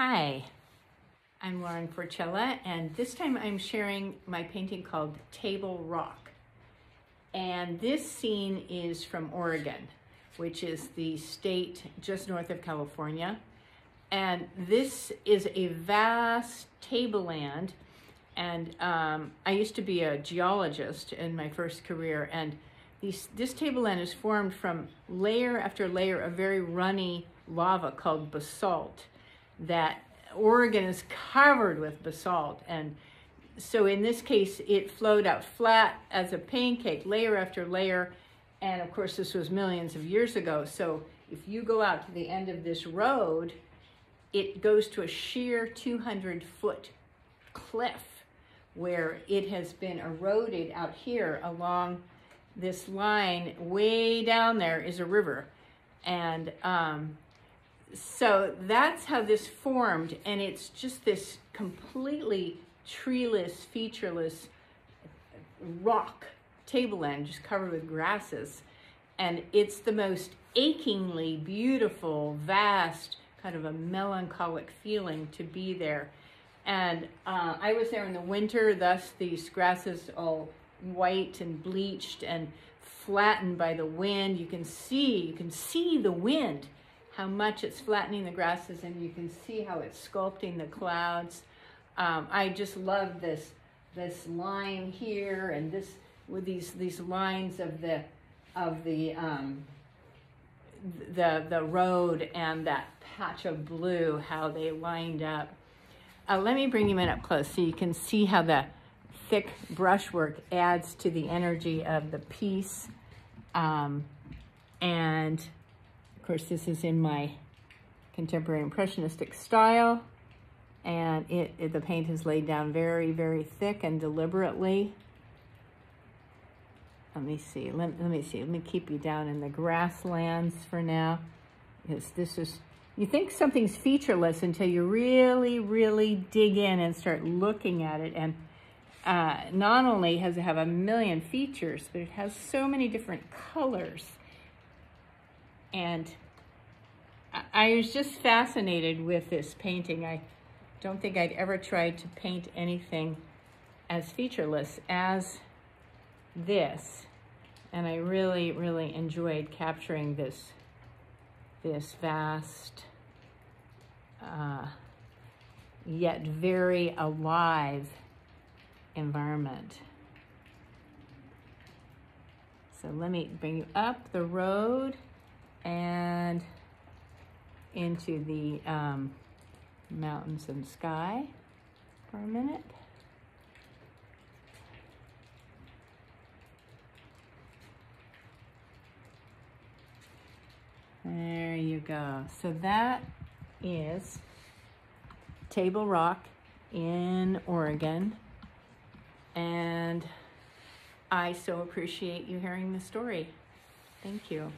Hi, I'm Lauren Forcella, and this time I'm sharing my painting called Table Rock. And this scene is from Oregon, which is the state just north of California. And this is a vast tableland. And um, I used to be a geologist in my first career, and these, this tableland is formed from layer after layer of very runny lava called basalt that Oregon is covered with basalt. And so in this case, it flowed out flat as a pancake, layer after layer. And of course, this was millions of years ago. So if you go out to the end of this road, it goes to a sheer 200 foot cliff where it has been eroded out here along this line way down there is a river. And um, so that's how this formed. And it's just this completely treeless, featureless rock tableland just covered with grasses. And it's the most achingly beautiful, vast, kind of a melancholic feeling to be there. And uh, I was there in the winter, thus these grasses all white and bleached and flattened by the wind. You can see, you can see the wind, how much it's flattening the grasses and you can see how it's sculpting the clouds. Um, I just love this, this line here and this, with these, these lines of the, of the, um, the, the road and that patch of blue, how they lined up. Uh, let me bring you in up close so you can see how the thick brushwork adds to the energy of the piece. Um, and course, this is in my contemporary impressionistic style. And it, it, the paint is laid down very, very thick and deliberately. Let me see, let, let me see, let me keep you down in the grasslands for now. Because this is, you think something's featureless until you really, really dig in and start looking at it. And uh, not only has it have a million features, but it has so many different colors. And I was just fascinated with this painting. I don't think I'd ever tried to paint anything as featureless as this. And I really, really enjoyed capturing this, this vast, uh, yet very alive environment. So let me bring you up the road and into the um, mountains and sky for a minute. There you go. So that is Table Rock in Oregon. And I so appreciate you hearing the story. Thank you.